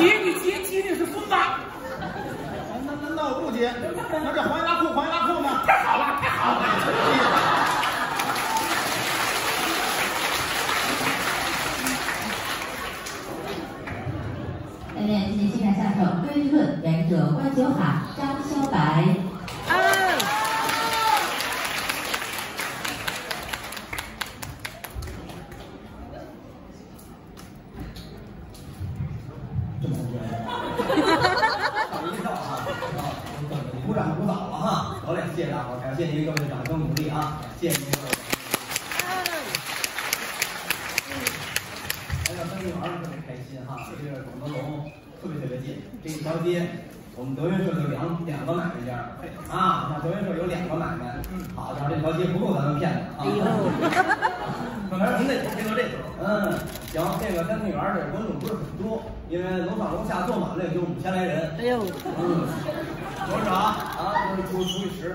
急，你急急你是孙子。那那那我不急，那这黄衣拉裤，黄衣拉裤吗？太好了，太好了。下面请欣赏相声《归论》，表演者关九海、张小白。这么多人，吓我一跳啊！啊，鼓掌鼓掌了哈！好嘞，谢谢大伙儿，感谢您各位的掌声鼓励啊！谢谢您各位。来到登玉园特别开心哈，离这个广德楼特别特别近，这一条街。我们德云社就两两个买卖家啊，像德云社有两个买卖，好家伙，这条街不够咱们骗的啊！可能您得听到这头，嗯，行，这个三里园这观众不是很多，因为楼上楼下坐满了也就五千来人。哎呦，嗯，多少啊？除除以十，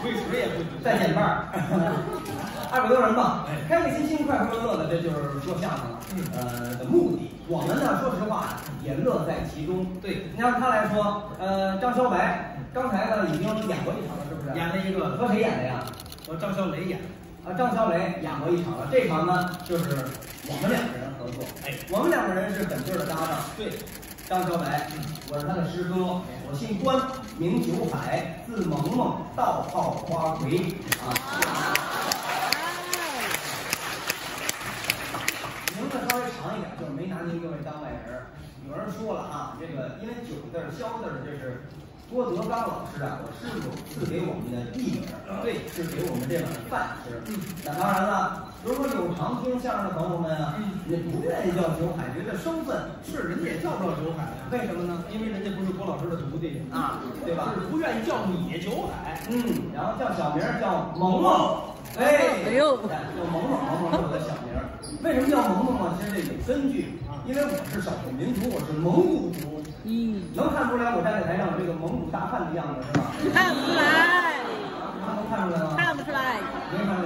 除以十也不再减半儿，二百多人吧。开开心心、快快乐乐的，这就是说相声了。呃的目的，我们呢，说实话也乐在其中。对，你让他来说，呃，张小白刚才呢已经演过一场了，是不是？演了一个和谁演的呀？和张小雷演。啊，张小雷演过一场了，这场呢就是我们两个人合作。哎，我们两个人是本地的搭档。对，张小白，我是他的师哥，我姓关，名九海，字萌萌，道号花魁啊。名字稍微长一点，就是没拿您各位当外人。有人说了啊，这个因为九字儿、肖字儿，这是郭德纲老师啊，我师傅赐给我们的艺名，对，是给我们这碗饭吃。嗯，那当然了，如果有常听相声的朋友们啊，也不愿意叫九海，觉得生分是人家也叫不了九海，为什么呢？因为人家不是郭老师的徒弟啊，对吧？是不愿意叫你九海。嗯，然后叫小名叫萌萌。哎，哎呦，叫萌萌，萌萌是我的小名。为什么叫萌萌呢？其实这有根据，因为我是少数民族，我是蒙古族。嗯，能看出来我站在台上这个蒙古大汉的样子是吧？看不出来，能看出来吗？看不出来。没看出来啊？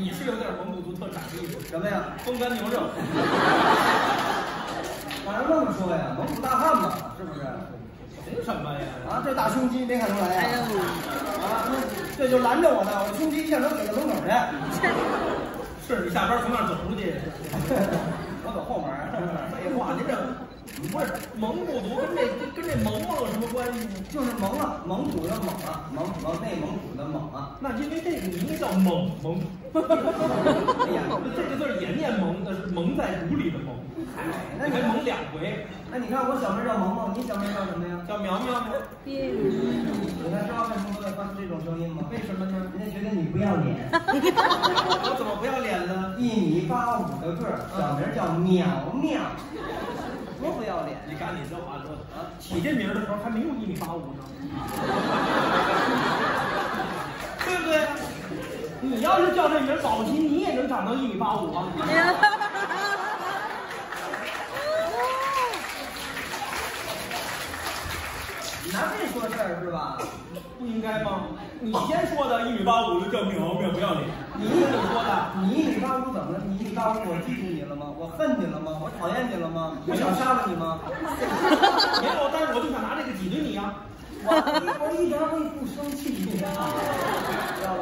你是有点蒙古族特产的意思，什么呀？风干牛肉。反正这么说呀，蒙古大汉嘛，是不是？凭什么呀？啊，这大胸肌没看出来呀？哎呦，啊，那这就拦着我呢，我胸肌现成给到门口去。是你下班从那儿走出去。我走后门。废话，您这不是蒙古族跟这跟这蒙蒙有什么关系呢？就是蒙了，蒙古的蒙啊，蒙蒙内蒙古的蒙啊。那因为这个你应该叫蒙蒙。哎呀，这个字儿也念蒙，的是蒙在鼓里的蒙。嗨，那你还蒙两回。那你看我小名叫萌萌，你小名叫什么呀？叫苗苗吗？别你看知道为什么会发出这种声音吗？为什么呢？人家觉得你不要脸。我怎么不要脸了？一米八五的个儿，小名叫苗苗，你看你这话说的啊，起这名的时候还没有一米八五呢，对不对？你要是叫这名儿保不齐你也能长到一米八五啊！你拿这说事儿是吧？不应该吗？你先说的一米八五就叫苗苗，不要脸。你怎么说的？你一米八五怎么了？你一米八五，我嫉妒你了吗？我恨你了吗？我讨厌你了吗？我想杀了你吗？没有，但是我就想拿这个挤兑你呀、我我一点会不生气，你知道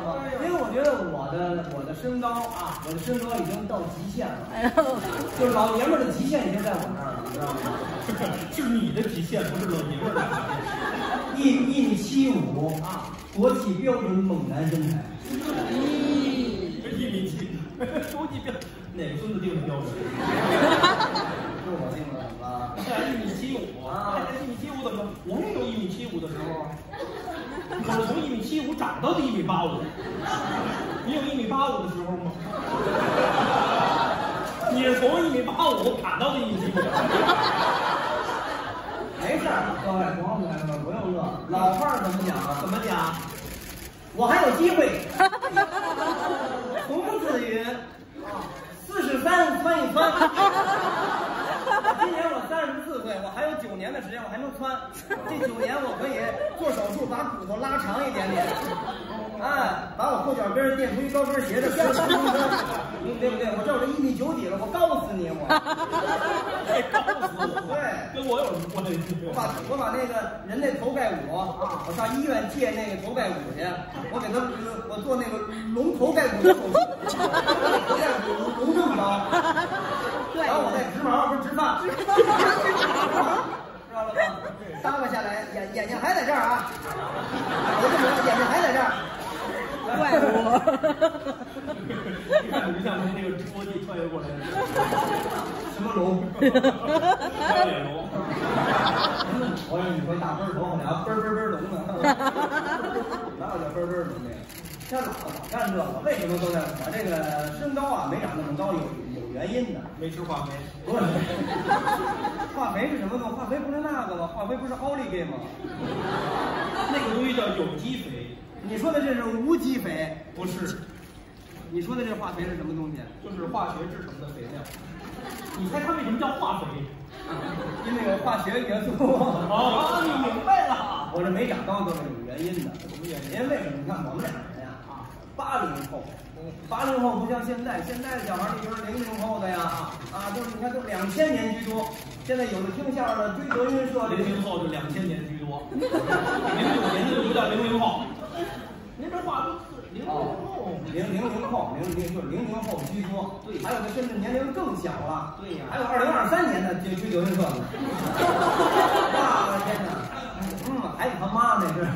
吗？因为我觉得我的我的身高啊，我的身高已经到极限了，哎呦，就是老爷们儿的极限已经在我这儿了，知道吗？是你的极限，不是老爷们儿的极限。一一米七五啊，国际标准猛男身材。一米七，国际标，哪个孙子定的标准？是我定的怎么了？一米七五啊，一米七五怎么了？我也有一米七五的时候，我从一米七五长到的一米八五。你有一米八五的时候吗？你是从一米八五砍到的一米七五。没事儿，各位朋友们不用乐。老话儿怎么讲啊？怎么讲？我还有机会。孔子云：“四十三窜一窜。”今年我三十四岁，我还有九年的时间，我还能穿。这九年我可以做手术把骨头拉长一点点。哎，把我后脚跟垫出一高跟鞋的，对不对？我这有这一米九几了，我告死你我！告诉我，对，跟我有什么关系？我把我把那个人那头盖骨啊，我上医院借那个头盖骨去，我给他我做那个龙头盖骨的手术，头盖骨龙这么高，然后我再植毛不是植发，知道了吗？耷拉下来，眼眼睛还在这儿啊，我这么着眼睛还在这儿。怪我。你看你像从那个直播机穿越过来的，什么龙？小野龙。我说你说大分头，俩嘣嘣嘣龙呢？哪有叫嘣嘣龙的？像老早干这个，为什么都在我这个身高啊没长那么高，有有原因的。没吃化肥，不是，化肥是什么？化肥不是那个吗？化肥不是奥利给吗？那个东西叫有机肥，你说的这是无机肥，不是，你说的这化肥是什么东西？就是化学制成的肥料。你猜它为什么叫化肥？因为有化学元素。哦，你明白了。我这没长高都是有原因的。什么原因？因为为什么？你看我们俩八零后，八零后不像现在，现在的小孩儿，你比如零零后的呀，啊，就是你看都两千年居多。现在有的听相声的追德云社，零零后就两千年居多，零九年的就叫零零后。您这话都是零零后，零零零后，零零就是零零后居多。对还有的甚至年龄更小了。对呀还有二零二三年的就追德云社的。哇，我的天哪！嗯，孩子他妈那是。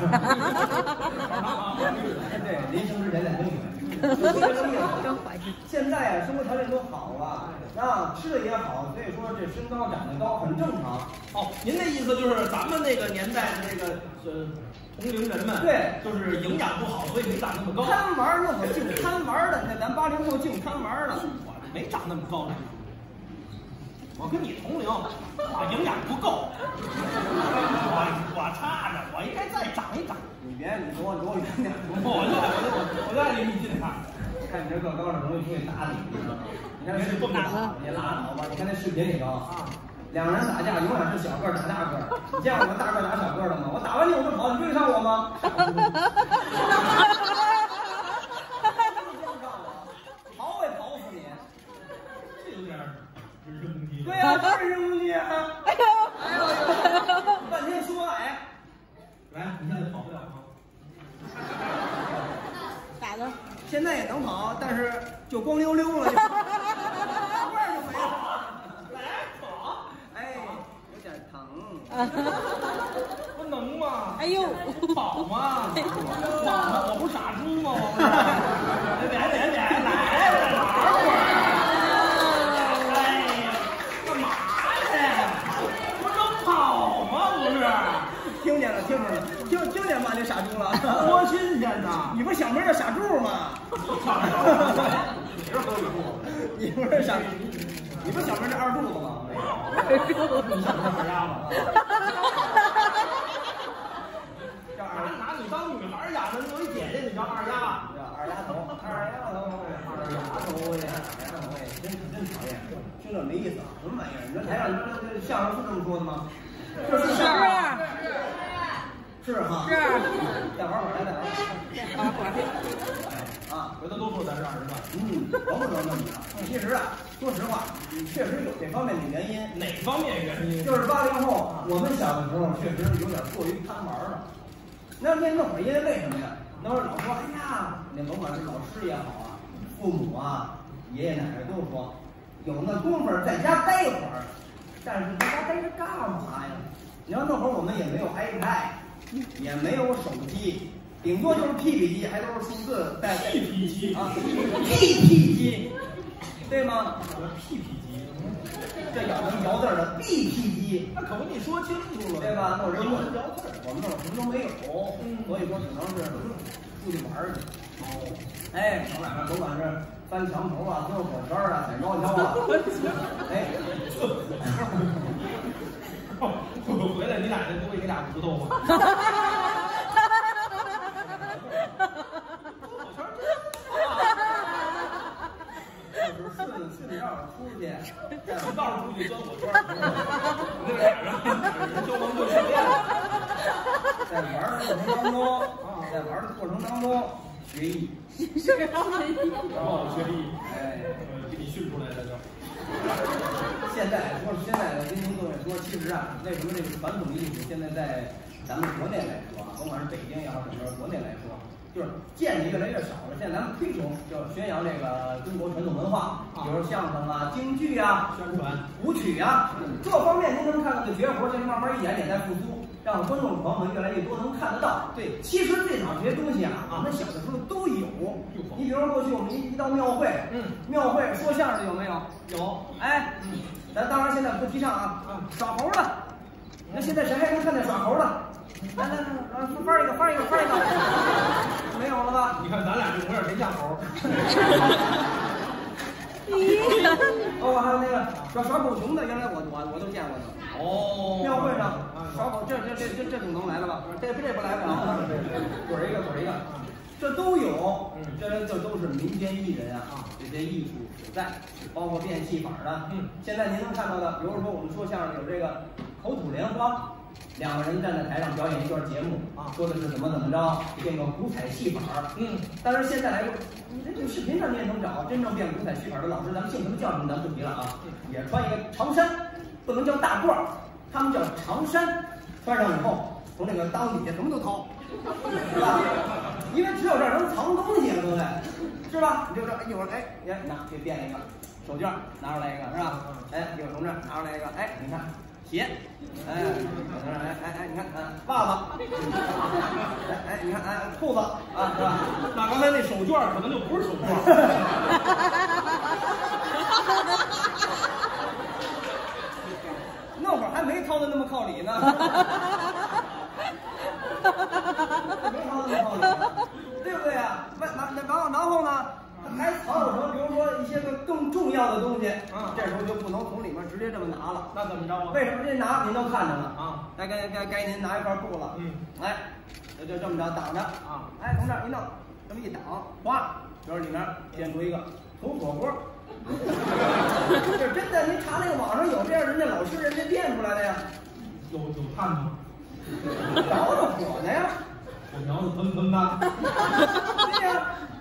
对，临生之前再争取。就说这个意思。现在啊，生活条件都好了，啊，吃的也好，所以说这身高长得高很正常。哦，您的意思就是咱们那个年代的这个呃同龄人们，对就是营养不好，所以没长那么高。贪玩儿那可净贪玩儿的，那咱八零后净贪玩儿的。我没长那么高呢。我跟你同龄，我营养不够，我我差着，我应该再长一长。你别，你离我离我远点儿。我就我就我就爱离你近点儿。看你这个高了，容易出去打你。你看是打了你拉倒吧！你看那视频里头啊，两个人打架永远是小个打大个。你见过大个打小个的吗？我打完你我就跑，你追得上我吗？跑我也跑死你！这有点儿人身攻击。对呀、就是人攻击啊！哎呦，哎呦，半天说矮，来，你现在跑不了吗？打的。现在也能跑，但是就光溜溜了，就大腕 儿就没了。来跑，哎，有点疼。不能吗？哎呦，跑吗？跑吗？我不傻猪吗？我不是。来来来来来，玩会儿。哎呀，干嘛去？不是能跑吗？不是。听见了，听见了，听听见骂你傻猪了。多新鲜呐！你不是小名叫傻猪吗？你不是傻，你不是小名叫二柱子吗？你想叫二丫吗？叫二拿拿你当女孩养的，你有一姐姐，你叫二丫。叫二丫头，二丫头，二丫头呀，二丫头呀，真真讨厌，听着没意思啊，什么玩意儿？你说台上这这相声是这么说的吗？这是相声，是哈，是再玩会儿，来再玩会儿。啊，回头都说咱这二十万。嗯，甭说那么着。其实啊，说实话，你确实有这方面的原因。哪方面原因？就是八零后，我们小的时候确实有点过于贪玩了。那那那会儿因为为什么呀？那会儿老说，哎呀，那甭管是老师也好啊，父母啊，爷爷奶奶都说，有那功夫在家待会儿，但是在家待着干嘛呀？你要那会儿我们也没有 iPad，也没有手机，顶多就是 PP 机，还都是数字在 PP 机啊，PP 机，对吗？什么屁屁机？这咬能摇字儿的 BP 机。那可不你说清楚了，对吧？那我文聊字儿。我们那什么都没有，所以说只能是出去玩儿去。哦，哎，甭管甭管是翻墙头啊，钻火圈啊，踩高跷啊，哎，回来你俩就不会给俩骨头吗？就是顺顺道出去，在我到处出去钻火圈儿，那俩人就能就训练了。在玩儿的过程当中，在玩儿的过程当中，学艺，然后学艺，哎，你训出来的就。现在来说，现在的跟您各位说，其实啊，为什么这个传统艺术现在在咱们国内来说啊，甭管是北京也好，整个国内来说，就是见的越来越少了。现在咱们推崇，就是宣扬这个中国传统文化，比如相声啊、京剧啊、宣传舞曲啊，各方面您能看到的绝活，现在慢慢一点点在复苏，让观众朋友们越来越多能看得到。对其实最早这些东西啊，我们小的时候都有。你比如说过去我们一一到庙会，嗯，庙会说相声的有没有？有，哎，嗯，咱当然现在不提倡啊，嗯耍猴的。那现在谁还能看见耍猴的？来来来，来翻一个，翻一个，翻一个，没有了吧？你看咱俩这模样谁像猴？哦，还有那个耍耍狗熊的，原来我我我都见过的。哦庙会上啊耍狗，这这这这这总能来了吧？这这不来不了，滚一个滚一个，这都有，这这都是民间艺人啊，这些艺术所在，包括变戏法的。嗯，现在您能看到的，比如说我们说相声有这个口吐莲花，两个人站在台上表演一段节目啊说的是怎么怎么着，变个古彩戏法。嗯，但是现在来说，你这这视频上你也能找真正变古彩戏法的老师，咱们姓什么叫什么咱们不提了啊，也穿一个长衫，不能叫大褂儿，他们叫长衫，穿上以后从那个裆底下什么都掏，是吧？因为只有这儿能藏东西，对不对？是吧？你就这一会儿，哎，哎，拿给变一个手绢儿拿出来一个，是吧？哎，一会儿从这儿拿出来一个，哎，你看鞋，哎，哎哎哎，你看，啊，袜子，哎哎，你看，哎，裤子啊，是吧？那刚才那手绢可能就不是手绢儿。那会儿还没掏的那么靠里呢，没掏的那么靠里呢，对不对啊？完完然后然后呢，还藏有什么？比如说一些个更重要的东西，啊这时候就不能从里面直接这么拿了。那怎么着啊？为什么这拿您都看着了啊？该该该该您拿一块布了，嗯，哎，就就这么着挡着啊，哎，从这儿一弄，这么一挡，哗，就是里面变出一个土火锅。这真的，您查那个网上有这样人家老师人家变出来的呀，有有炭吗？着着火的呀，火苗子喷喷的。对呀，啊，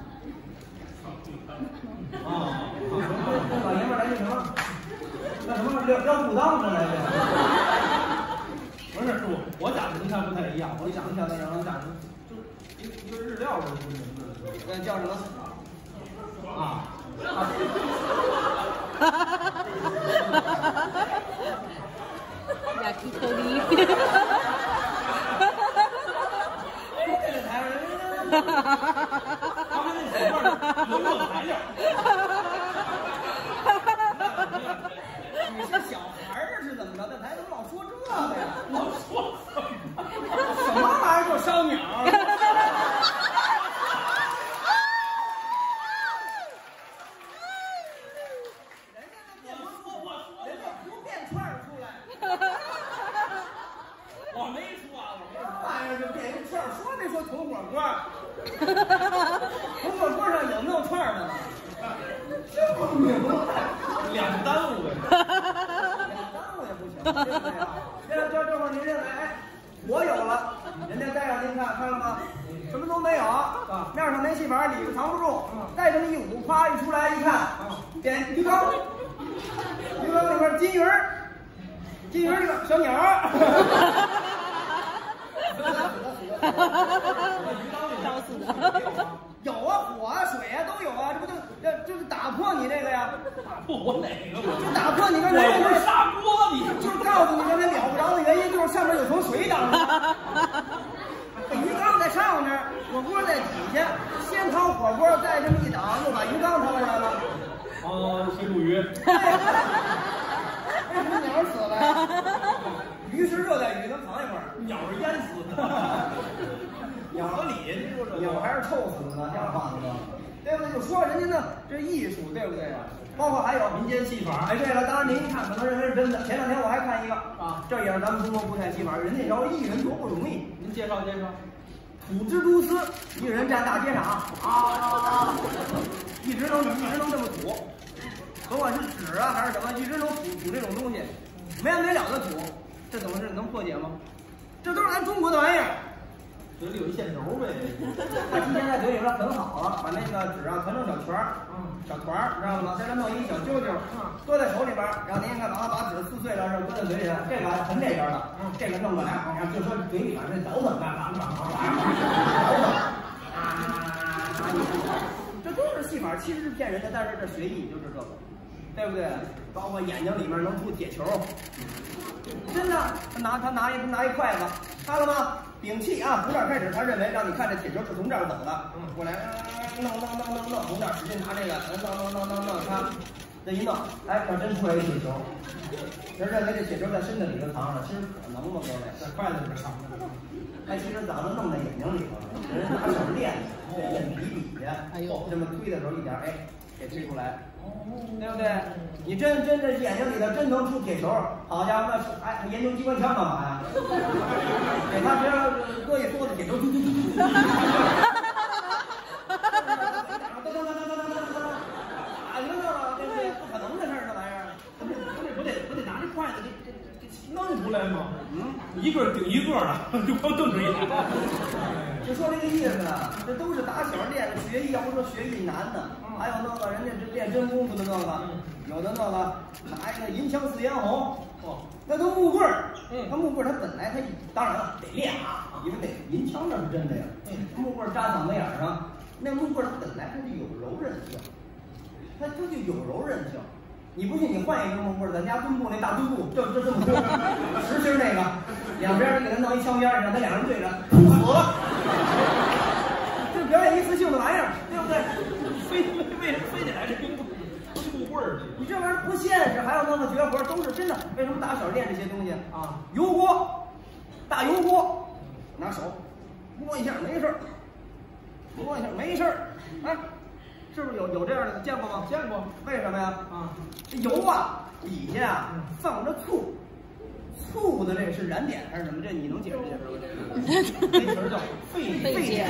这老爷们来那什么，那什么撩撩裤裆子来着？不是师傅，我讲的跟他不太一样。我想一想，那什么讲的就一一个日料的一个名字呃，叫什么？啊。亚基托利。这个台上人他们那手绢有热材料。你 是小孩儿是怎么着？在台怎么老说这个呀？老说什么玩意儿就烧鸟儿？人家那变不说，人家不变串儿出来，我没说啊，我没什说。么玩意儿就变一串儿？说没说铜火锅儿？铜火锅上有没有串儿的？这不明白。两耽误呗。耽误也不行，对不对啊？这这这会儿您认为，哎，我有了，人家再让您看看了吗？什么都没有啊，面上没戏法，里头藏不住，再这么一捂，夸一出来一看，点鱼缸，鱼缸里边金鱼儿，金鱼儿这个小鸟儿，烧死的。有啊，火啊，水啊都有啊，这不就这就是打破你这个呀，不，我哪个我？就打破你刚我才那个。不是砂锅，你就是告诉你刚才了不着的原因，就是上面有层水挡着。鱼缸在上面，火锅在底下，先掏火锅，再这么一挡，又把鱼缸掏出来了。哦，水煮鱼。为什么鸟死了呀？鱼是热带鱼，能扛一会儿。鸟是淹死的。鸟合理，这就是鸟还是臭死的呢，这样话呢，对不对？就说人家呢，这艺术，对不对啊？包括还有民间戏法。哎，对了，当然您一看可能认为是真的。前两天我还看一个啊，这也是咱们中国古彩戏法，人家找艺人多不容易。您介绍介绍。土蜘蛛丝，一人站大街上啊。啊，一直能一直能这么吐，甭管是纸啊还是什么，一直能吐吐这种东西，没完没了的吐，这怎么是能破解吗？这都是咱中国的玩意儿，嘴里有一线头呗。他提前在嘴里边很好了，把那个纸啊团成小圈儿，小团儿，知道吗？再弄一小揪揪，搁在手里边，然后您看，把把纸撕碎了，然后搁在嘴里，这个啃这边的，这个弄过来，然后就说嘴里边这倒腾干啥？倒腾啊！这都是戏法，其实是骗人的，但是这学艺就是这个，对不对？包括眼睛里面能出铁球，真的，他拿他拿一拿一筷子，看了吗？屏气啊，从这儿开始，他认为让你看这铁球是从这儿走的，嗯过来弄弄弄弄弄，从这儿使劲拿这个，弄弄弄弄弄，他这一弄，哎，可真出来一铁球。他认为这铁球在身子里头藏着，其实可能吗？各位，在筷子是藏着。哎，其实早就弄在眼睛里头了，人拿手练的，眼皮底下，哎呦，这么推的时候一点，哎，给推出来，对不对？你真真的眼睛里头真能出铁球。好家伙，那研究机关枪干嘛呀？你看，不要多也多的也都。不可能的事，这玩意。不对不对不对，拿这筷子给给弄出来吗。嗯，一个顶一个的，就光瞪着眼。就说这个意思呢，这都是打小练，学艺，或者说学艺难呢。还有那个人家这练真功夫的那个，有的那个拿一个银枪四眼红，哦，那都木棍儿，嗯，那木棍儿它本来它当然了得练啊，因为那银枪那是真的呀，嗯，木棍儿扎嗓子眼上，那木棍儿它本来它就有柔韧性，它它就有柔韧性。你不信，你换一根木棍儿，咱家墩布那大墩布，就就这么粗，实心那个，两边你给他弄一枪边儿，让他两人对着，死了。这表演一次性的玩意儿，为什么非得来这木木棍儿？你这玩意儿不现实，还有那个绝活，都是真的。为什么打小练这些东西啊？油锅，大油锅，拿手摸一下，没事儿，摸一下，没事儿，哎。是不是有有这样的见过吗？见过。为什么呀？啊，这油啊，底下啊放着醋，醋的这是燃点还是什么？这你能解释解释吗？这词儿叫沸沸点，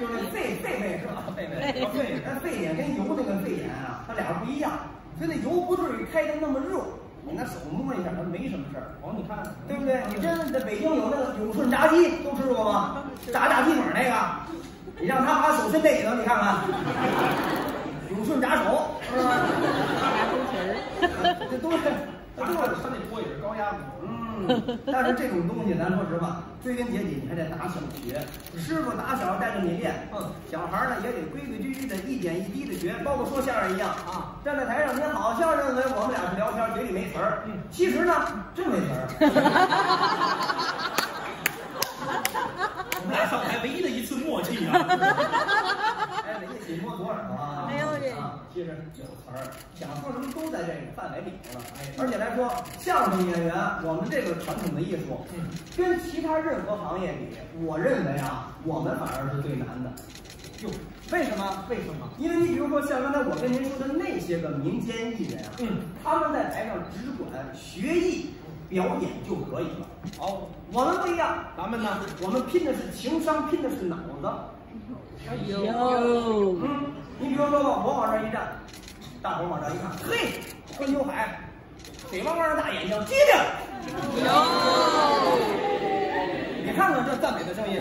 就是沸沸沸是吧？沸沸沸，那沸点跟油那个沸点啊，它俩不一样，所以那油不至于开的那么热。你拿手摸一下，它没什么事儿。哦，你看，对不对？你真在北京有那个永顺炸鸡，都吃过吗？炸炸鸡腿那个。你让他把手伸那里头，你看看，永顺炸手，是吧？炸猪蹄儿，这都是，这都是他那锅也是高压的。嗯，但是这种东西，咱说实话，归根结底你还得打小学，师傅打小带着你练。嗯，小孩呢也得规规矩矩的，一点一滴的学，包括说相声一样啊。站在台上，您好像认为我们俩是聊天，嘴里没词儿。嗯，其实呢，真没词儿。我们俩上台唯一的一次默契啊！哎，一起摸左耳朵这，其实有词儿，想说什么都在这个范围里头了。而且来说，相声演员，我们这个传统的艺术，跟其他任何行业比，我认为啊，我们反而是最难的。哟，为什么？为什么？因为你比如说像刚才我跟您说的那些个民间艺人啊，嗯，他们在台上只管学艺。表演就可以了。好，我们不一样，咱们呢？我们拼的是情商，拼的是脑子。哎呦，嗯，你比如说吧，我往这一站，大伙往这一看，嘿，关秋海，水汪汪的大眼睛，机灵。有，你看看这赞美的声音，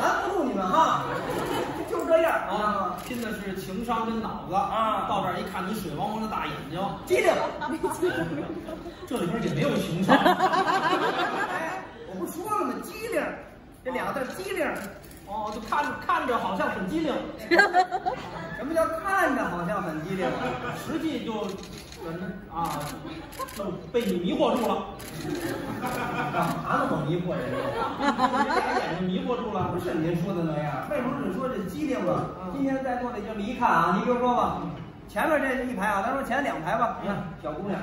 拦不住你们哈。就这样啊，拼的是情商跟脑子啊！到这儿一看，你水汪汪的大眼睛，机灵，这里边也没有情商。哎，我不说了吗？机灵，这俩字机灵。哦，就看看着好像很机灵。什么叫看着好像很机灵？实际就怎么。啊，就被你迷惑住了，干嘛呢？我迷惑人家？眼睛迷惑住了，不是您说的那样。为什么只说这机灵了？今天在座的这么一看啊，你比如说吧，前面这一排啊，咱说前两排吧，你看小姑娘，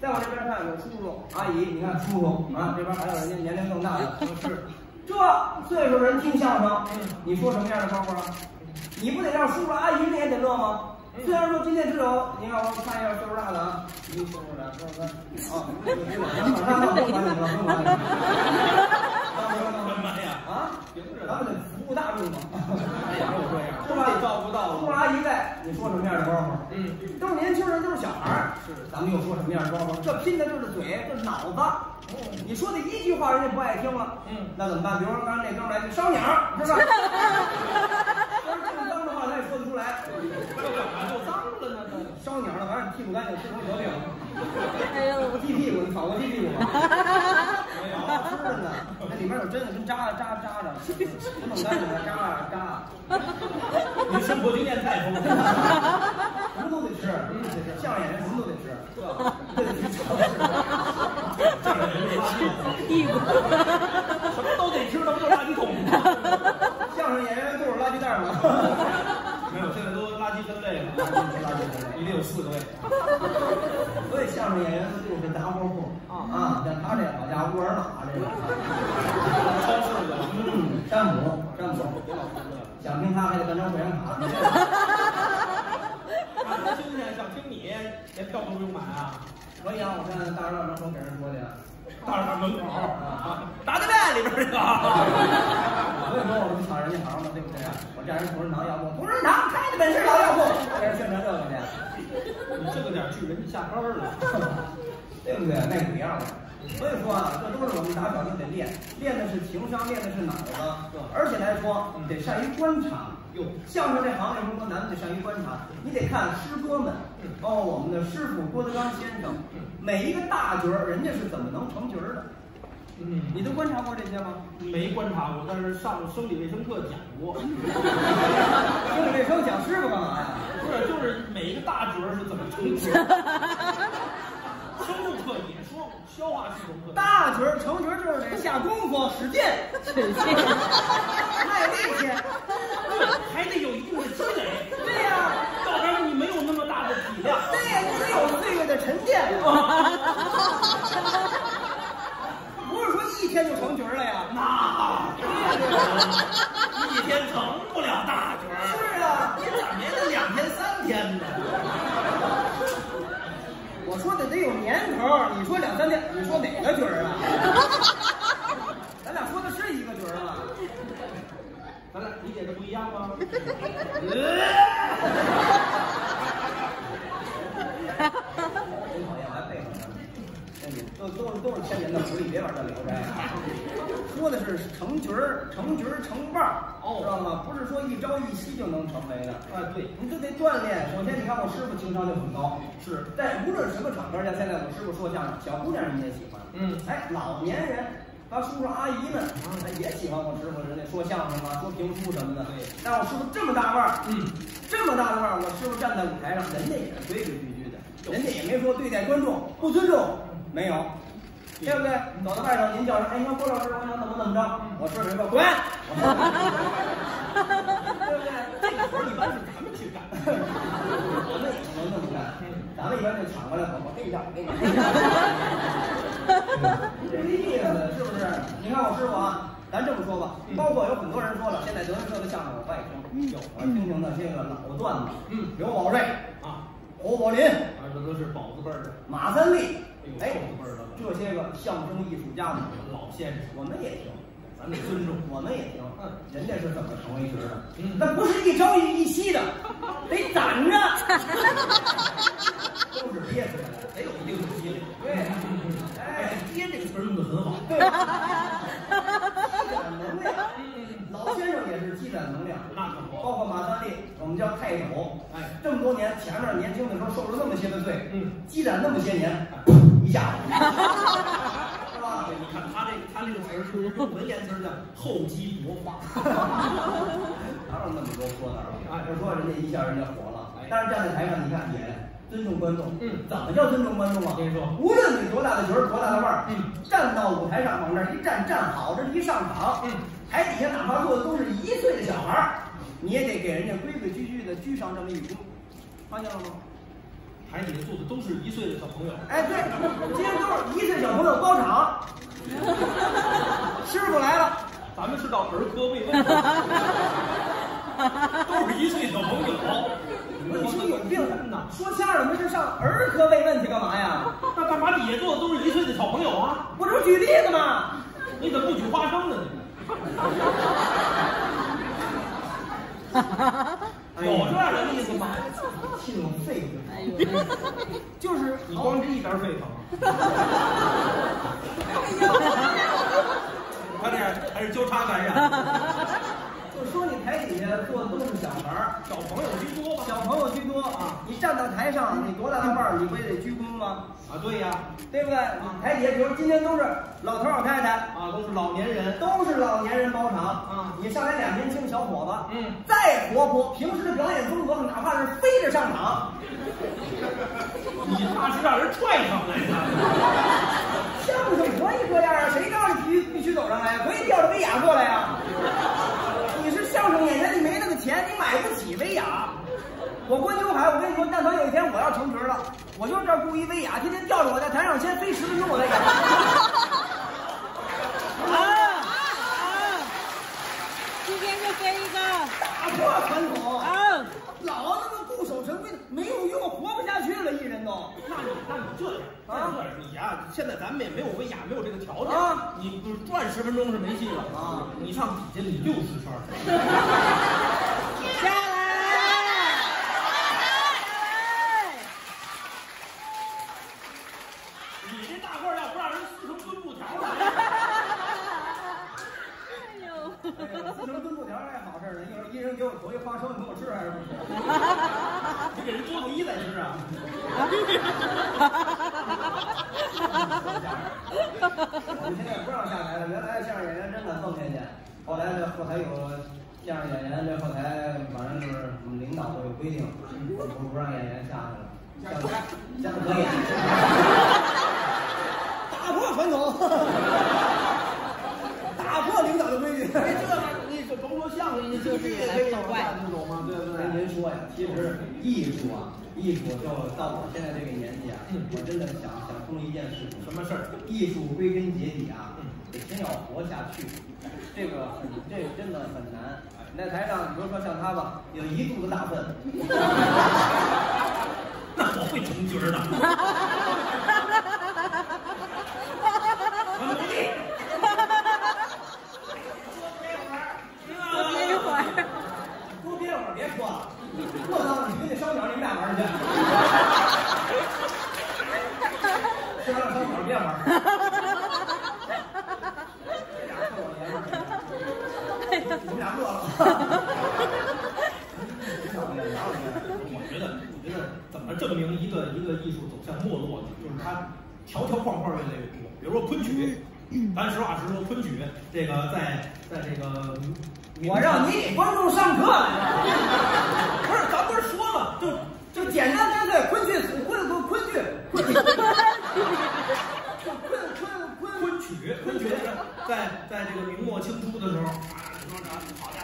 在我这边看有叔叔阿姨，你看叔叔啊，这边还有人家年龄更大的，是这岁数人听相声，你说什么样的招呼啊？你不得让叔叔阿姨们也得乐吗？虽然说今天只有，你看我看一下岁数大的啊，一岁数两岁数三，啊，马上到不管你了，不管你了。什么呀？啊，咱们务大众嘛。是吧？得照顾到叔叔阿姨在，你说什么样的包袱？嗯，都是年轻人，都是小孩儿。是，咱们又说什么样的包袱？这拼的就是嘴，这是脑子。你说的一句话人家不爱听了，嗯那怎么办？比如说刚才那哥们儿来句烧鸟，是吧？要是这么脏的话，他也说得出来。这干嘛就脏了呢？烧鸟了，反正你剔不干净，吃成得病。哎呦，剃屁股，你扫过剃屁股吗？没有吃着呢，那里面有针的，跟扎扎扎着，不弄干净了，扎啊扎。你生活经验太丰富了。什么都得吃，什么都得吃，相声演员什么都得吃，是吧？这得去尝试。这人没垃圾桶，屁股，什么都得吃，那不就是垃圾桶吗？相声演员都是垃圾袋吗？没有，现在都垃圾分类了，垃圾分类一定有四个位。所以相声演员他就是杂货铺啊，像他这好家伙，沃尔玛这个，嗯，山姆，山姆，想听他还得办张会员卡。看着新鲜，想听你，连票都不用买啊！可以啊，我看大栅栏门口给人说去。大栅门口啊，打在那里边去！所以说我们抢人家行嘛，对不对？我占人同仁堂药铺，同仁堂开的本是老药铺，给人宣传这个去。你这个点去，人家下班了。对不对？那不一样。所以说啊，这都是我们打小就得练，练的是情商，练的是脑子，而且来说得善于观察。哟，相声这行为什么说难？得善于观察，你得看师哥们，包括我们的师傅郭德纲先生，每一个大角儿，人家是怎么能成角儿的？嗯，你都观察过这些吗？没观察过，但是上生理卫生课讲过。生理卫生讲师傅干嘛呀？不是，就是每一个大角儿是怎么成角儿。消化系统课。大局儿成局儿就是得下功夫，使劲，使劲，卖力气。还得有一定的积累，对呀、要不然你没有那么大的体量。对呀，你得有岁月的沉淀。不是说一天就成局儿了呀？那一天成不了大角儿。是啊，你怎么也得两天三天呢？我说的得有年头儿，你说两三天，你说哪个角儿啊？咱俩说的是一个角儿吗？咱俩理解的不一样吗？真讨厌，我还背上呢。哎你都都是都是千年的狐狸，别玩这《聊斋》啊。说的是成角儿、成角儿、成伴儿，哦知道吗？不是说一朝一夕就能成为的。啊，对，你就得锻炼。首先，你看我师傅情商就很高，是在无论什么场合，像现在我师傅说相声，小姑娘人家也喜欢，嗯哎，老年人。他叔叔阿姨们，他也喜欢我师傅，人家说相声啊，说评书什么的。对但我师傅这么大腕儿，嗯，这么大的腕儿，我师傅站在舞台上，人家也是规规矩矩的，人家也没说对待观众不尊重，没有，对不对？走到外头，您叫人，哎，郭老师，我想怎么怎么着，我师傅说滚，对不对？这个活儿一般是咱们去干。我们也不能这么干，咱们一般就抢过来，我给你下，我给你这意思是不是？你看我师傅啊，咱这么说吧，包括有很多人说了，现在德云社的相声我不爱听，有我听听那些个老段子，嗯刘宝瑞、啊，侯宝林、啊，这都是宝字辈儿的，马三立，哎这些个相声艺术家们，老先生，我们也听，咱得尊重。我们也听，嗯，人家是怎么成为角的？嗯那不是一朝一夕的，得攒着，都是憋出来的。得有一定的积累。对，哎哎，，爹这个词儿用的很好。对，积攒能量。老先生也是积攒能量，包括马三立，我们叫太守。哎，这么多年，前面年轻的时候受了那么些的罪，嗯，积攒那么些年，一下子，是吧？对，你看他这他这个词儿是用文言词儿叫厚积薄发。哪有那么多说的啊就说人家一下人家火了。哎，但是站在台上，你看也尊重观众。嗯。怎么叫尊重观众啊？跟你说。无论你多大的角儿，多大的腕儿，嗯，站到舞台上往这儿一站，站好，这一上场，嗯，台底下哪怕坐的都是一岁的小孩儿，你也得给人家规规矩矩的鞠上这么一躬，发现了吗？台底下坐的都是一岁的小朋友。哎，对，今天都是一岁小朋友包场，师傅来了，咱们是到儿科慰问，都是一岁小朋友。你说有病呢？说相声没事上儿科慰问去干嘛呀？那干嘛底下坐的都是一岁的小朋友啊？我这不举例子吗？你怎么不举花生呢？哎 有这样的例子吗？气拢肺了，就是你光这一点儿沸腾。哈哈，他这还是交叉感染。就说你台底下坐的都是小孩儿，小朋友居多吧？小朋友居多啊！你站到台上，你多大的辈儿，你不得鞠躬吗？啊，对呀，对不对？你台底下，比如今天都是。老头老太太，啊，都是老年人。都是老年人包场啊你上来俩年轻小伙子，嗯再活泼，平时的表演风格，哪怕是飞着上场，你怕是让人踹上来的。相声可以这样啊，谁让你必须必须走上来呀？可以吊着威亚过来呀。你是相声演员，你没那个钱，你买不起威亚。我关秋海，我跟你说，但凡有一天我要成角了，我就这儿雇一威亚，天天吊着我在台上先飞十分钟，我再演。啊啊！今天就飞一个打破传统，啊！老那么固守成规，没有用，活不下去了，艺人都。那你那你这样啊，你呀、现在咱们也没有威亚，没有这个条件啊你不是转十分钟是没戏了啊你上底下你六十圈，下来！你这大个儿要不让人撕成墩布条了，哎呦！撕成墩布条还好事儿呢，一会儿一人给我头一花生，你给我吃还是不吃？你给人多个一再吃啊？我们现在不让下台了，原来相声演员真的蹦下去，后来这后台有相声演员，这后台反正就是我们领导都有规定，不不让演员下去了。下台，下台可以，打破传统，打破领导的规矩。哎，这你甭说相声，你这就是来作怪你懂吗，对不对？您说呀，其实艺术啊，艺术就到我现在这个年纪啊，我真的想想通一件事情，什么事儿？艺术归根结底啊嗯，得先要活下去，这个很，这个真的很难。你在台上，比如说像他吧，有一肚子大粪，那我会成角儿的。我努力。多憋一会儿。多憋会儿，别说了，过到你跟那烧鸟你们俩玩去。吃完了烧鸟别玩。这俩臭老爷们儿，你们俩乐了。我觉得，我觉得怎么证明一个一个艺术走向没落呢？就是它条条框框越来越多。比如说昆曲，咱实话实说，昆曲这个在在这个，我让你给观众上课来了，不是，咱不是说嘛，就就简单干脆，昆曲昆昆昆剧，昆昆昆昆昆曲，昆曲在在这个明末清初的时候啊，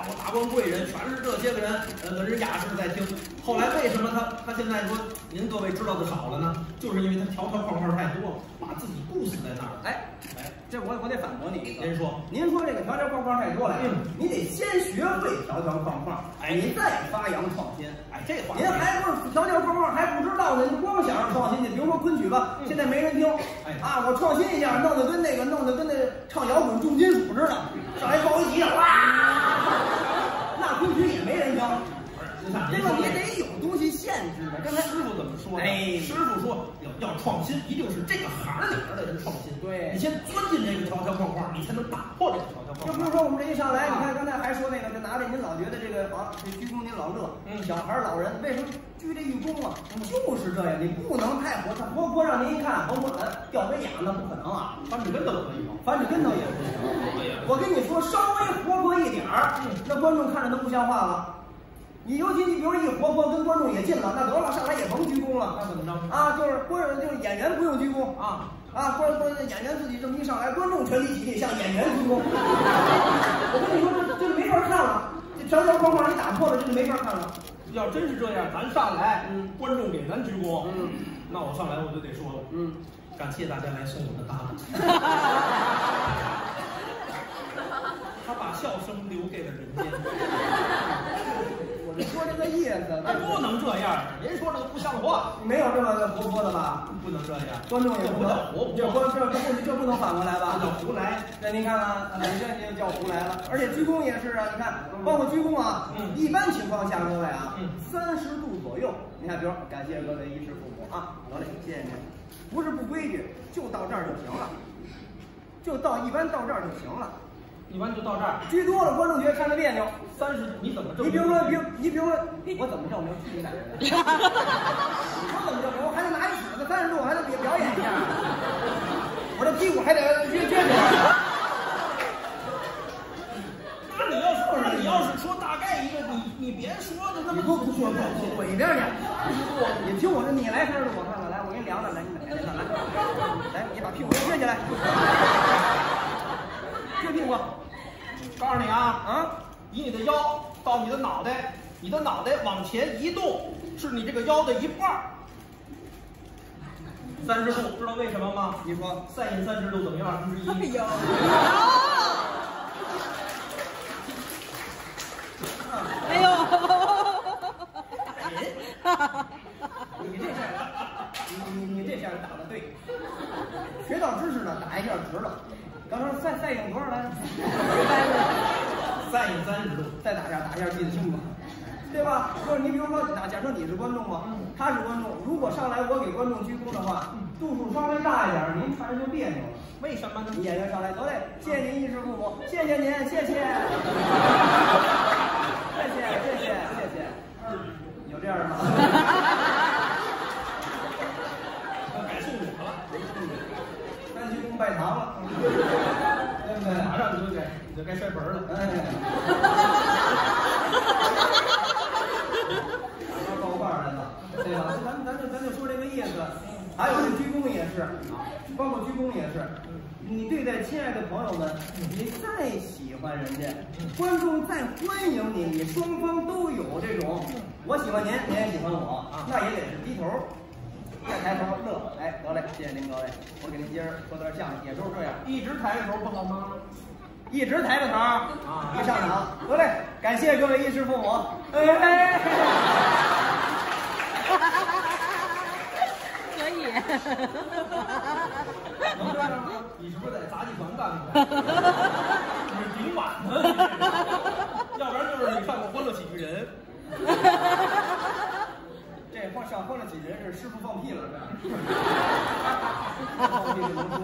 好家伙，达官贵人全是这些个人，呃，文人雅士在听。后来为什么他他现在说您各位知道的少了呢？就是因为他条条框框太多了，把自己固死在那儿了。哎哎，这我我得反驳你一个。您说，您说这个条条框框太多了，嗯你得先学会条条框框，哎你再发扬创新。哎，这话您还不是条条框框还不知道呢，你光想着创新去。比如说昆曲吧，现在没人听，哎啊，我创新一下，弄得跟那个弄得跟那唱摇滚重金属似的，上来抱一吉他，哇，那昆曲也没人听。这个。个你得有东西限制的。刚才师傅怎么说的？哎师傅说要要创新，一定是这个行里边的人创新。对你先钻进这个条条框框，你才能打破这个条条框框。就比如说我们这一上来，你看刚才还说那个，就拿着您老觉得这个啊，这鞠躬您老乐，嗯小孩儿老人为什么鞠这一躬啊？就是这样，你不能太活，泼活泼让您一看，甭管掉威亚那不可能啊，翻着跟头可以吗？翻着跟头也不行。可以啊。我跟你说，稍微活泼一点儿，那观众看着都不像话了。你尤其你比如一活泼，跟观众也近了，那得了，上来也甭鞠躬了。那怎么着？啊，就是观众就是演员不用鞠躬啊啊，观观演员自己这么一上来，观众全体起立向演员鞠躬。我跟你说，这这没法看了，这条条框框你打破了，这就没法看了。要真是这样，咱上来，嗯观众给咱鞠躬，嗯，那我上来我就得说了，嗯，感谢大家来送我的搭档，他把笑声留给了人间。我就说这个意思，那不能这样，您说这个不像话，没有这么活泼的吧？不能这样。观众也不能活泼，这不这这不这不能反过来吧？这叫胡来。那您看看，你这就叫胡来了。而且鞠躬也是啊，你看，包括鞠躬啊，嗯一般情况下各位啊嗯，三十度左右。你看，比如感谢各位衣食父母啊，得嘞，谢谢您。不是不规矩，就到这儿就行了，就到一般到这儿就行了。一般就到这儿。居多了，观众觉得看着别扭。三十度，你怎么证明？你比如说，比你比如说，我怎么证明去你奶奶我？怎么证明？我还得拿一尺子三十度，我还得表表演一下。我这屁股还得撅撅起来。那你要说那你要是说大概一个，你你别说的那么多不不说不说，滚一边去！你听我的，你来三十度，我看看，来，我给你量量，来，你来，来，来，你把屁股撅起来，撅屁股。告诉你啊，啊，以你的腰到你的脑袋，你的脑袋往前移动，是你这个腰的一半儿。三十度，知道为什么吗？你说 sin 三十度等于二分之一。有。哎呦！你这下，你你你这下打的对，学到知识了，打一下直了。刚才赛赛影多少来着？赛隐三十度，再打一下，打一下记得清楚，对吧？就是你比如说，假假设你是观众吧，他是观众，如果上来我给观众鞠躬的话，度数稍微大一点，您看着就别扭了。为什么呢？演员上来，得嘞，谢谢您衣食父母，谢谢您，谢谢，谢谢，谢谢，谢谢，有这样的吗？改姓我了，三鞠躬拜堂了，对不对？马上你就该你就该摔盆了。哎。拿 高范儿来了，对吧？咱咱就咱就说这个意思。还有这鞠躬也是，包括鞠躬也是。你对待亲爱的朋友们，你再喜欢人家，观众再欢迎你，你双方都有这种，我喜欢您，您也喜欢我，那也得是低头，再抬头乐，哎，得嘞，谢谢您各位，我给您今儿说段相声，也都是这样。一直抬着头不好吗？一直抬着头儿一上场，得嘞，感谢各位衣食父母。哎哎，可以。能这样吗？你是不是在杂技团干过？你是顶碗呢？要不然就是你看过《欢乐喜剧人》。这放上欢乐喜剧人是师傅放屁了，这放屁就能说，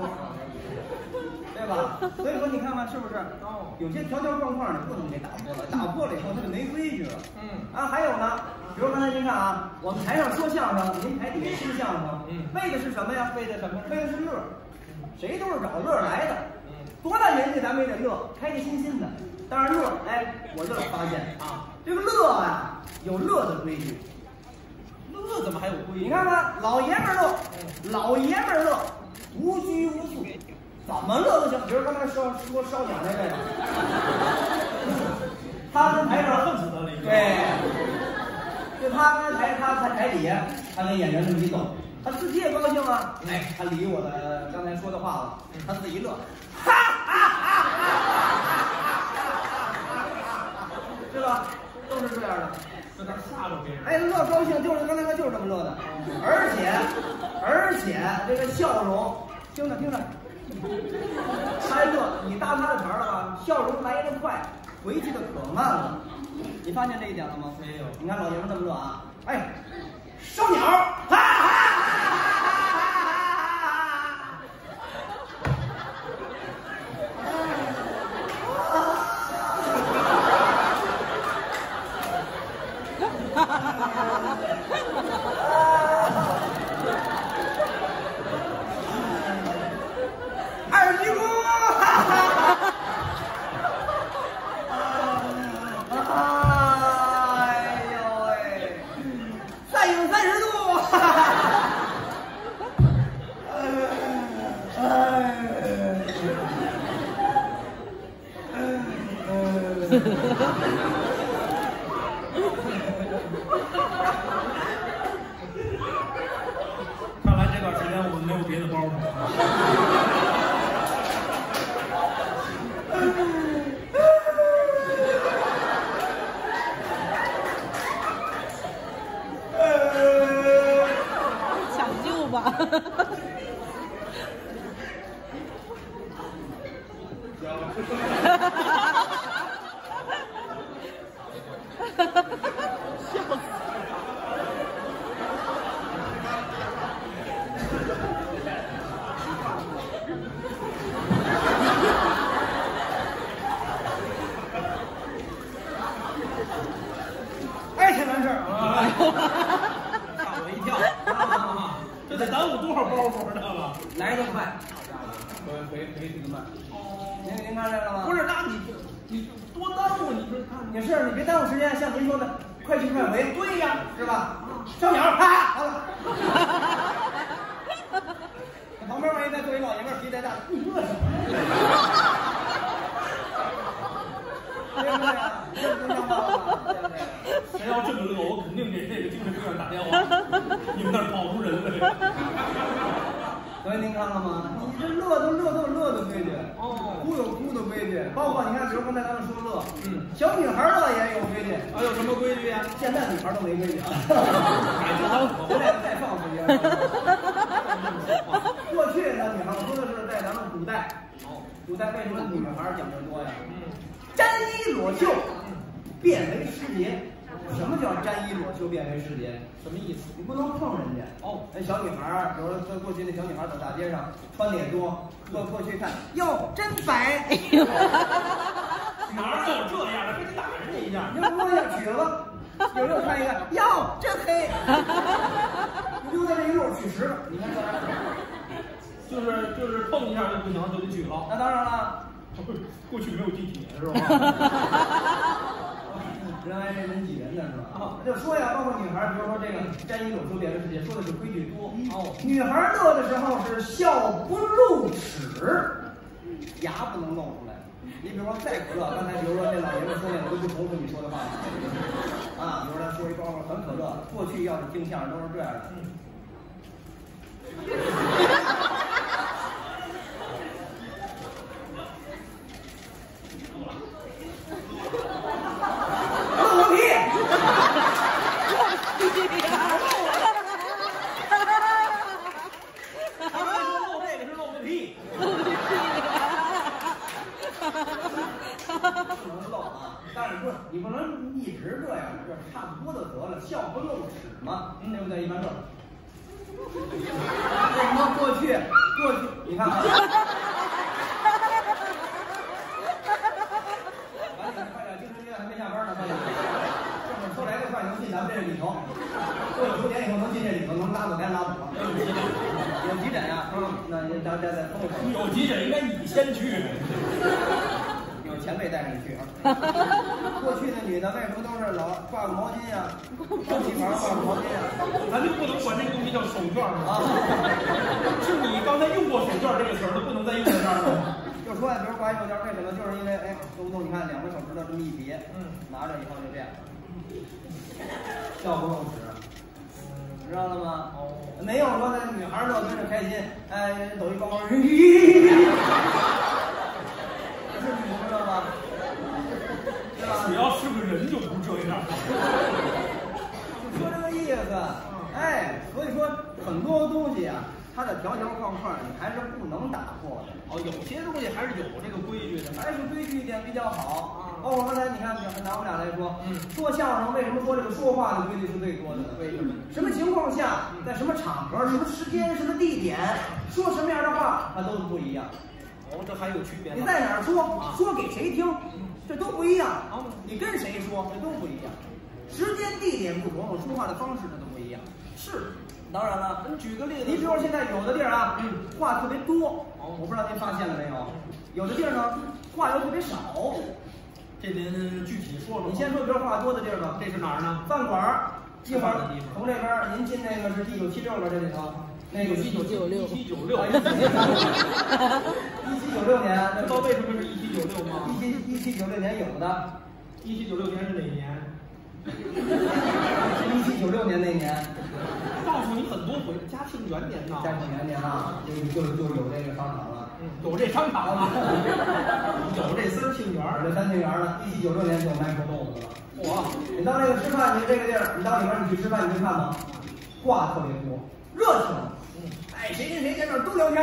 对吧？所以说你看看是不是？哦，有些条条框框你不能给打破了，打破了以后它就没规矩了。嗯啊，还有呢，比如刚才您看啊，我们台上说相声，您台底下听相声，嗯为的是什么呀？为的什么？为的是乐，谁都是找乐来的。嗯，多大年纪咱们也得乐，开开心心的。当然乐，哎，我就发现啊，这个乐啊，有乐的规矩。乐怎么还有规矩？你看看，老爷们儿乐，老爷们儿乐，无拘无束，怎么乐都行。比如刚才说说烧鸟那位，他跟台上恨死他了，对，就他跟台他在台底下，他跟演员这么一动，他自己也高兴啊。哎，他理我的刚才说的话了，他自己乐，哈哈哈哈哈哈，是吧？都是这样的。吓着别人。哎，乐高兴就是刚才他就是这么乐的，而且而且这个笑容，听着听着，他乐，你搭他的茬了吧？笑容来得快，回去的可慢了。你发现这一点了吗？没有你看老爷们这么乐啊，哎，烧鸟，哈哈看来这段时间我们没有别的包袱。抢救吧。笑死。回回回去的慢。哦您您看见了吗？不是，那你这你多耽误，你说看也是，你别耽误时间，像您说的，快去快回，对呀，是吧？小鸟，啪，好了。旁边万一再坐一老爷们儿，脾气再大，你乐什么呀？对不对呀？这不像话吗？对不对？谁要这么乐，我肯定给这个精神病院打电话，你们那儿跑出人来。所以您看了吗？你这乐都乐都有乐的规矩，哦哭有哭的规矩，包括你看，比如刚才咱们说乐，嗯，小女孩乐也有规矩，啊，有现在女孩都没规矩啊。改制当我俩再放时间。过去的女孩，我说的是在咱们古代，哦，古代为什么女孩讲究多呀？嗯，沾衣裸袖，变为师爷。什么叫沾衣裸袖变为师爷？什么意思？你不能碰人家。哦，那小女孩儿，比如说在过去那小女孩儿走大街上，穿的也多，过过去看，哟，真白。哪有这样的？非得打人家一下。你要摸一下曲子，有时候看一个，哟，真黑。你溜达这一路取十个，你看。就是就是碰一下就不行，就得举了。那当然了，过去没有地铁是吧？人挨人人挤人的是吧？啊就说呀，包括女孩儿，比如说这个沾衣裸袖变为师爷，说的是规矩多。哦女孩儿乐的时候是笑不露齿，牙不能露出来。你比如说再可乐，刚才比如说那老爷子说那我就不重复你说的话了。啊，比如说他说一包袱很可乐，过去要是听相声都是这样的。露个屁！他们说露这个是露个屁。不能露啊，但是不是你不能一直这样，这差不多就得了，笑不露齿嘛，对不对？一般都。为什么过去过去你看看？赶紧快点，精神病院还没下班呢，快点！这么说来的快能进咱们这里头，过了九点以后能进这里头，能拉走该拉走了。有急诊呀，嗯，那您大家再等会儿。有急诊应该你先去。有前辈带着你去啊。过去的女的为什么都是老挂个毛巾呀、上气房挂个毛巾呀、咱就不能管这个东西叫手绢吗？啊？是你刚才用过手绢这个词儿，都不能再用在这儿了。就说呀，比如挂一手绢，为什么？就是因为哎，动不动你看两个手指头这么一别，嗯，拿着以后就这样，笑不露齿，知道了吗？哦，没有说那女孩儿乐跟着开心，哎，抖一包，是你知道吗？只要是个人就不这样。就说这个，哎，所以说很多东西啊，它的条条框框你还是不能打破的，哦，有些东西还是有这个规矩的。还是规矩一点比较好啊。包括刚才你看，拿我们俩来说，嗯说相声为什么说这个说话的规矩是最多的呢？为什么？什么情况下，在什么场合、什么时间、什么地点，说什么样的话，它都是不一样。哦，这还有区别呢。你在哪儿说，说给谁听，这都不一样哦。你跟谁说，这都不一样。时间地点不同，说话的方式它都不一样。是，当然了，咱举个例子，你比如说现在有的地儿啊，话特别多，哦我不知道您发现了没有？有的地儿呢，话又特别少。这您具体说说。你先说，比如话多的地儿吧，这是哪儿呢？饭馆儿，一会儿的地方从这边儿您进那个是 D 九七六了，这里头那个一九九六，一七九六。啊一七九六年，知道为什么是一七九六吗？一七一七九六年有的，一七九六年是哪年？一七九六年那年，告诉你很多回，嘉庆元年呐。嘉庆元年啊，就就就有这个商场了。嗯，有这商场了，有这三庆园儿。有这三庆园了，一七九六年就有卖臭豆子了。嚯，你到那个吃饭，你这个地儿，你到里边你去吃饭，你去看吧，话特别多，热情。嗯，哎，谁谁谁见面都聊天。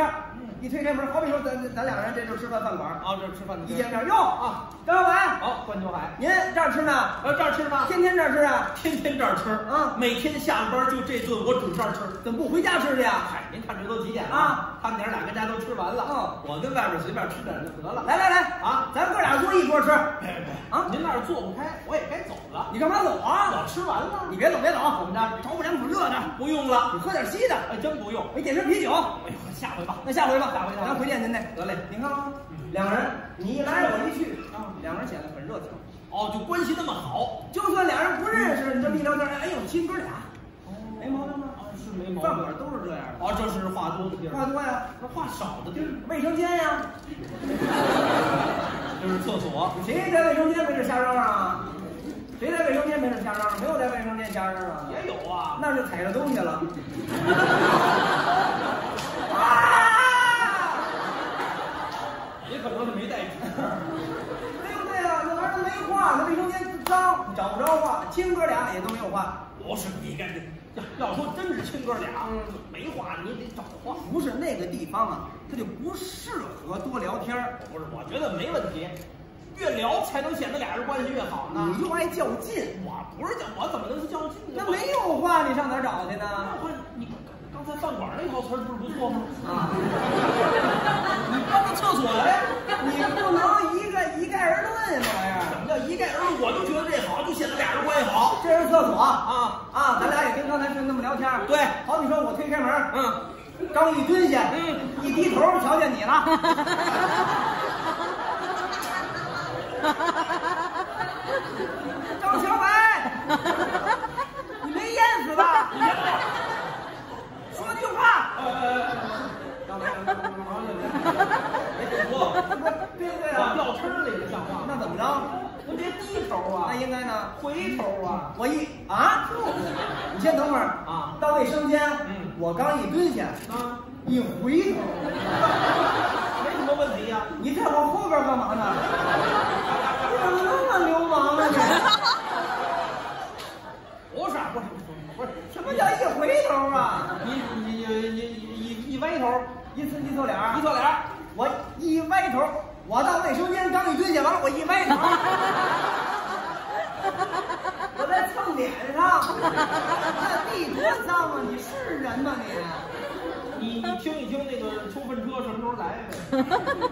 一推开门，好比说咱咱俩人这就吃饭饭馆，啊，这吃饭的一见面哟啊，张小板，好，关秋海，您这儿吃呢？呃，这儿吃吗？天天这儿吃啊？天天这儿吃啊每天下了班就这顿，我只这儿吃。怎么不回家吃去呀？嗨，您看这都几点了啊？他们娘俩跟家都吃完了，嗯我跟外边随便吃点就得了。来来来啊咱哥俩坐一桌吃。别别别啊您那儿坐不开，我也该走了。你干嘛走啊？我吃完了，你别走别走，怎么着？找我两口热的，不用了你，喝点稀的。哎，真不用。你点瓶啤酒。哎呦，下回吧。那下回吧，下回咱回见您得得嘞。你看啊，两个人你一来我一去啊两个人显得很热情。哦，就关系那么好，就算俩人不认识，你这么一聊天，哎呦，亲哥俩，没毛病吧？啊，是没毛病饭馆。都是这样的，哦，这是话多的地儿，话多呀，那话少的地儿，卫生间呀，就是厕所。谁在卫生间没事瞎嚷嚷啊？谁在卫生间没事瞎嚷嚷？没有在卫生间瞎嚷嚷啊？也有啊，那是踩着东西了。啊！也可能是没带纸。对不对啊？那玩意儿没话，那卫生间脏，找不着话。也都没有话。不是你干这，要要说真是亲哥俩，嗯没话你得找话。不是那个地方啊，它就不适合多聊天儿。不是，我觉得没问题，越聊才能显得俩人关系越好呢。你又爱较劲，我不是叫我怎么能是较劲呢？那没有话，你上哪儿找去呢？那不是你刚才饭馆那套词儿不是不错吗？啊，你搬到厕所来，你不能这是厕所啊。啊，咱俩也跟刚才是那么聊天儿。对好比说我推开门，嗯，刚一蹲下，嗯，一低头瞧见你了。张小白，你没淹死吧？说句话。张白，张白，张白，没听说，对不对啊？掉坑里了，像话？那怎么着？那别低头啊那，应该呢？回头啊。我一啊，你先等会儿啊到卫生间，嗯我刚一蹲下，啊，一回头，没什么问题呀、你在我后边干嘛呢？你怎么那么流氓啊你？不是不是不是，什么叫一回头啊？你你你你一一歪头，一次一侧脸儿一侧脸，我一歪头，我到卫生间刚一蹲下，完了我一歪头，我在蹭脸上，那地多脏啊！你是人吗你？你你听一听那个秋分车什么时候来呗？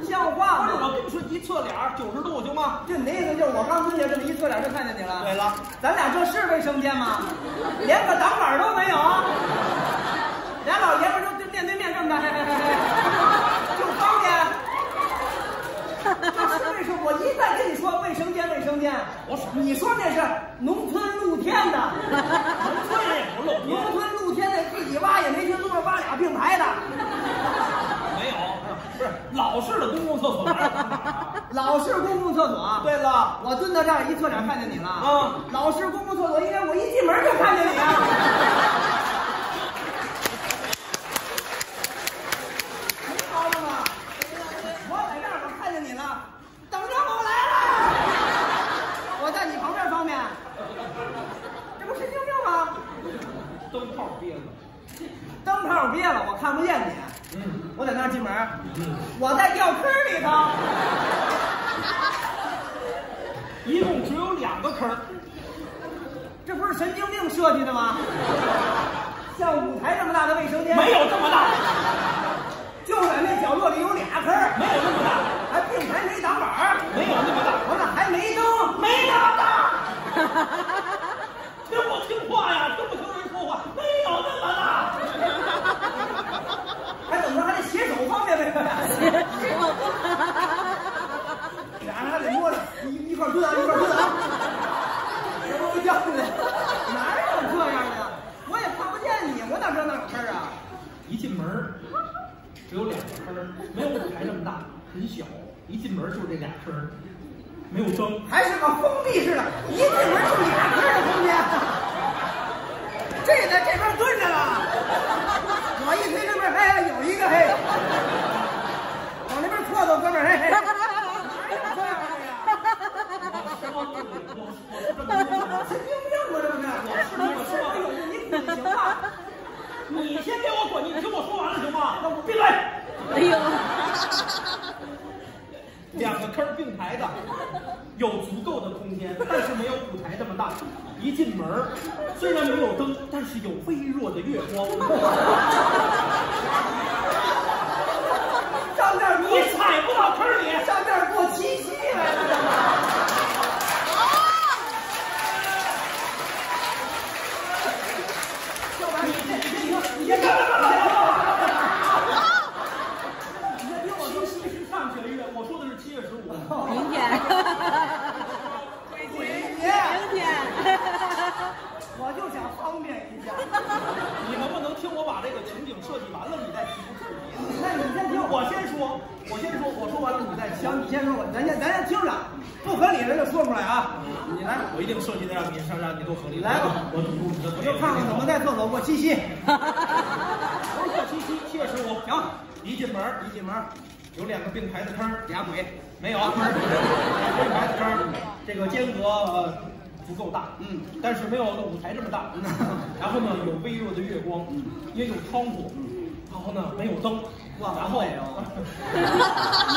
像话不是，我？跟你说，一侧脸儿九十度行吗？就你那意思就是我刚蹲下这么一侧脸就看见你了？对了，咱俩这是卫生间吗？连个挡板都没有，俩老爷们儿就就面对面这么着，嘿嘿嘿嘿就方便。我一再跟你说卫生间，卫生间。我说你说那是农村露天的，农村人也不露农天，村露天的自己挖也没听说过挖俩并排的，没有，不是老式的公共厕所？老式公共厕所。对了，我蹲到这儿一侧脸看见你了。啊老式公共厕所应该我一进门就看见你啊。没毛病吧？我在这儿我看见你了，等着我来了。我在你旁边方便，这不神经病吗？灯泡憋了。灯泡憋了，我看不见你。嗯我在那儿进门，嗯，我在掉坑里头。一共只有两个坑，这不是神经病设计的吗？像舞台这么大的卫生间，没有这么大，就在那角落里有俩坑，没有那么大，还并排没挡板，没有那么大，我咋还没灯，没那么大。听不听话呀，听不听人说话？没有那么大。还怎么着还得携手方便呗？俩人还得摸着一一块儿蹲啊，一块儿蹲啊，这不叫的，哪有这样的？我也看不见你，我哪知道那有坑儿啊？一进门儿只有两个坑儿，没有舞台那么大，很小。一进门就是这俩坑儿，没有灯。还是个封闭式的，一进门就俩坑儿的空间。这在这边蹲着了，我一推这边，哎，有一个嘿，往那边错错，哥们儿，嘿嘿，哪有这样的呀？我我我是这么说的神经病吧，这不是？我是你是没有你滚行吗？你先给我滚，你听我说完了行吗？那我闭嘴。哎呦，两个坑并排的，有足够的空间，但是没有舞台这么大。一进门，虽然没有灯，但是有微弱的月光。上这儿你踩不到坑别别别，你听我，你随时唱《全月》，我说的是7月15。明天，明天，明天。我就想方便一下。你能不能听我把这个情景设计完了，你再提。那你先听我。我先说，我说完了你再行，你先说吧，咱先咱先听着，不合理的就说出来啊。你来，我一定设计的让你让让你都合理。来吧，我就看看怎么在厕所过七夕。不是过七夕，七月十五。行，一进门一进门，有两个并排的坑，俩鬼没有，并排的坑，这个间隔。呃不够大，嗯，但是没有舞台这么大。然后呢，有微弱的月光，也有窗户，然后呢，没有灯。哇，然后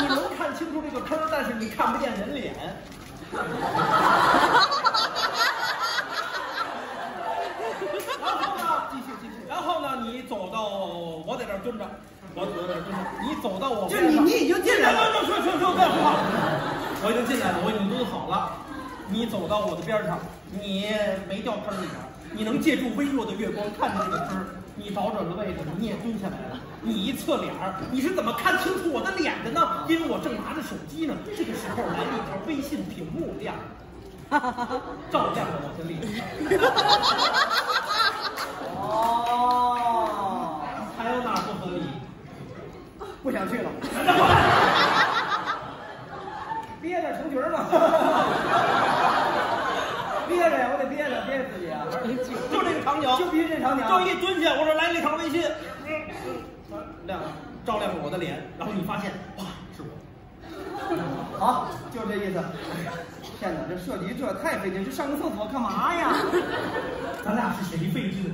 你能看清楚这个坑，但是你看不见人脸。然后呢，继续继续。然后呢，你走到我在这儿蹲着，我我在这儿蹲着，你走到我，就你你已经进来了，行行行行，不要说话。我已经进来了，我已经蹲好了。你走到我的边上，你没掉坑里边，你能借助微弱的月光看见这个坑，你找准了位置，你也蹲下来了。你一侧脸儿，你是怎么看清楚我的脸的呢？因为我正拿着手机呢。这个时候来了一条微信屏幕亮，照亮了我的脸。哦，还有哪不合理？不想去了。憋着成群嘛，憋着呀，我得憋着憋着自己啊，就这个场景，就必须这场景，就一蹲下，我说来了一条微信，嗯，亮，照亮了我的脸，然后你发现，哇，好，就这意思。天哪，这设计这太费劲，这上个厕所干嘛呀？咱俩是谁费劲？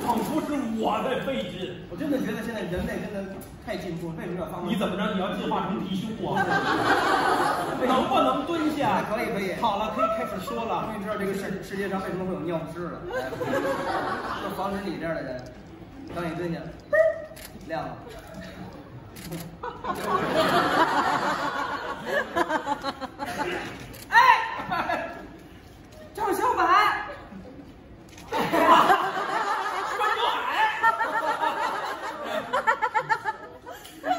仿佛是我在费劲。我真的觉得现在人类真的太进步，为什么要方便？你怎么着？你要进化成貔貅啊？能不能蹲下？可以可以。好了，可以开始说了。终于知道这个世世界上为什么会有尿湿了，就防止你这样的人。当你蹲下，亮了。哎，赵小柏，关东海，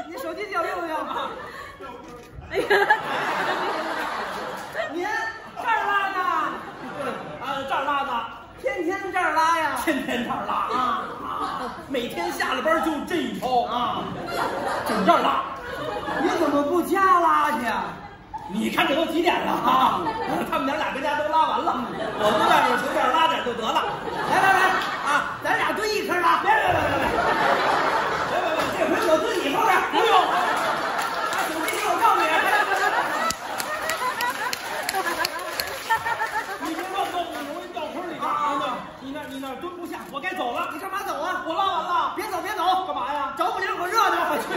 你手机叫用不用？哎呀，您这儿拉的？啊，这儿拉的，天天这儿拉呀？天天这儿拉啊啊！每天下了班就这一套啊，整这儿拉。你怎么不家拉去？你看这都几点了啊？他们娘俩跟家都拉完了，我在外面随便拉点就得了。来来来啊，咱俩蹲一坑拉。别别别别别！别别别，这回我蹲你后边。不用，啊手机给我照你。你别乱动，你容易掉坑里边啊！你那你那蹲不下，我该走了。你干嘛走啊？我拉完了。别走别走，干嘛呀？找不灵，我热闹。我去。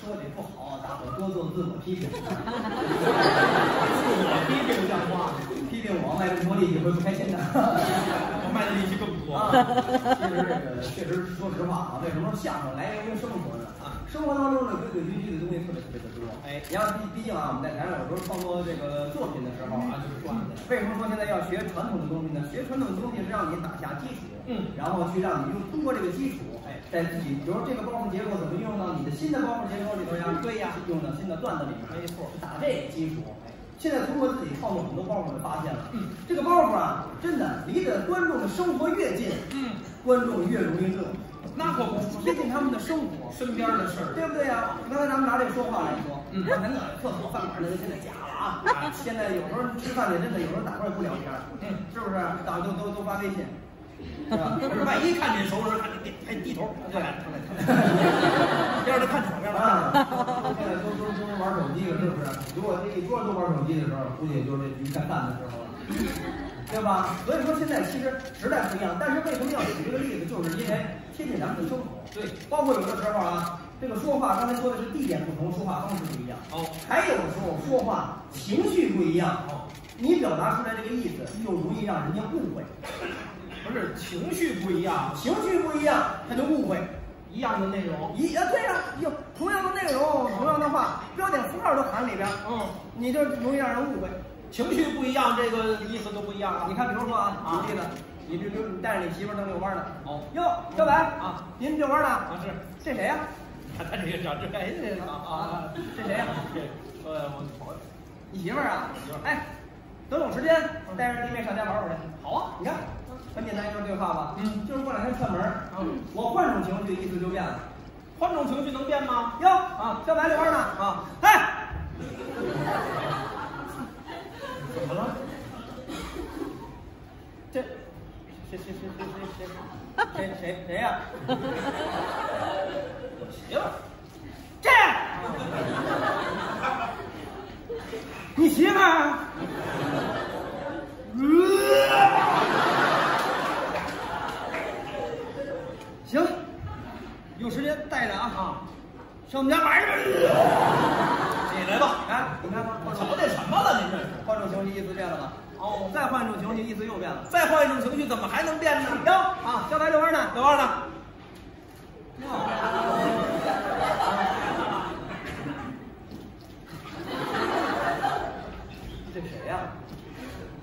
说你不好大伙多做自我批评。自我批评的话批评我卖这个玻璃你会不开心的。卖的力气更多。其实这个确实说实话啊，为什么相声来源于生活呢？啊，生活当中呢规规矩矩的东西特别特别的多。哎，你要毕毕竟啊，我们在台上有时候创作这个作品的时候啊，就是说，为什么说现在要学传统的东西呢？学传统的东西是让你打下基础，嗯，然后去让你用通过这个基础。哎在自己，比如这个包袱结构怎么用到你的新的包袱结构里头呀？对呀，用到新的段子里面。没错，打这个基础。现在通过自己创作很多包袱，我们发现了，这个包袱啊，真的离着观众的生活越近，嗯，观众越容易乐。那可不，贴近他们的生活，身边的事儿，对不对呀？刚才咱们拿这个说话来说，嗯，咱那厕所饭馆那个现在假了啊！现在有时候吃饭的，真的有时候打过来不聊天，嗯，是不是？打都都都发微信。是吧？万一看见熟人，还得还低头。对，出来出来。第二个看场面了。现在都都都玩手机了，是不是？如果这一桌都玩手机的时候，估计也就是这鱼干饭的时候了，对吧？所以说现在其实时代不一样，但是为什么要举这个例子？就是因为贴近咱们的生活。对，包括有的时候啊，这个说话，刚才说的是地点不同，说话方式不一样。哦。还有的时候说话情绪不一样。哦。你表达出来这个意思，又容易让人家误会。不是情绪不一样，情绪不一样，他就误会。一样的内容。一啊对呀，有同样的内容，同样的话，标点符号都含里边，嗯，你就容易让人误会。情绪不一样，这个意思都不一样啊。你看，比如说啊，啊举例子，你比如你带着你媳妇儿正遛弯呢，哦哟，小白啊，您遛弯呢？啊是，这谁呀？看他这个长这哎，这啊啊啊，这谁呀？这呃，我朋友。你媳妇儿啊媳妇儿？哎，等有时间带着弟妹上家玩玩去。好啊，你看，很简单一段对话吧？嗯就是过两天串门儿嗯我换种情绪，意思就变了。换种情绪能变吗？哟啊，小白遛弯呢啊，哎，怎么了？这谁谁谁谁谁谁谁谁谁呀？我媳妇。这，你媳妇儿？行，有时间带着啊啊，上我们家玩去。你来吧。哎，你看看，什么那什么了？您这是？换种情绪意思变了吧？哦，再换一种情绪意思又变了。再换一种情绪，怎么还能变呢？哟啊，小白遛弯呢，遛弯呢？这谁呀？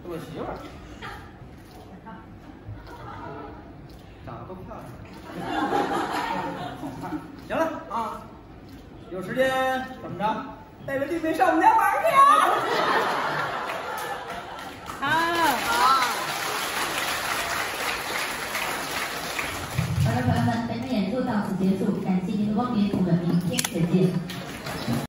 这我媳妇儿，长得都漂亮，好看。行了啊，有时间怎么着，带着弟妹上我们家玩去啊！好，好。好的，朋友们，本场演出到此结束，感谢您的光临，我们明天再见。